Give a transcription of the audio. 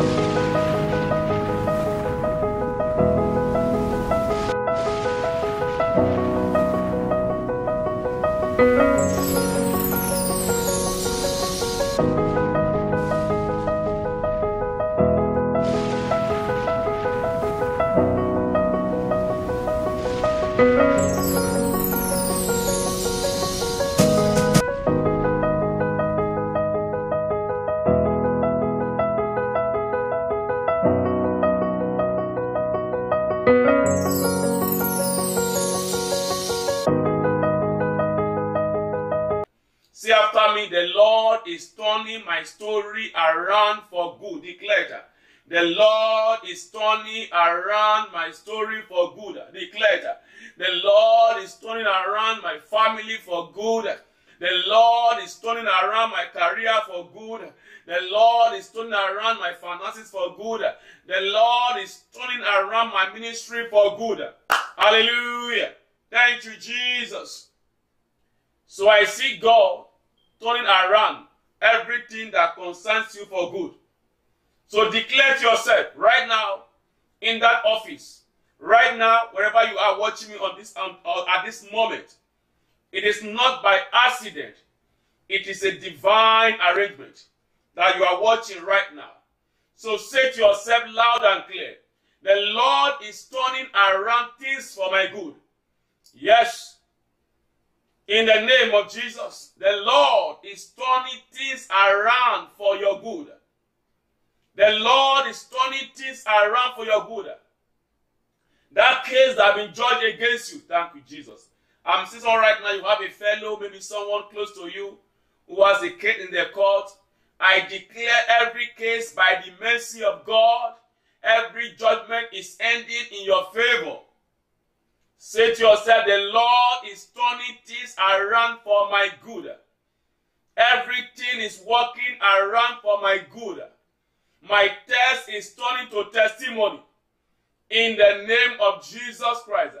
Música Say after me, the Lord is turning my story around for good. Declare. The Lord is turning around my story for good. Declare. The Lord is turning around my family for good. The Lord is turning around my career for good. The Lord is turning around my finances for good. The Lord is turning around my ministry for good. Hallelujah. Thank you, Jesus. So I see God turning around everything that concerns you for good. So declare to yourself right now in that office, right now, wherever you are watching me on this um, or at this moment, it is not by accident. It is a divine arrangement that you are watching right now. So say to yourself loud and clear, the Lord is turning around things for my good. Yes, in the name of Jesus, the Lord is turning things around for your good. The Lord is turning things around for your good. That case that has been judged against you, thank you, Jesus. I'm saying all right now, you have a fellow, maybe someone close to you who has a case in the court. I declare every case by the mercy of God, every judgment is ending in your favor. Say to yourself, the Lord is turning things around for my good. Everything is working around for my good. My test is turning to testimony. In the name of Jesus Christ.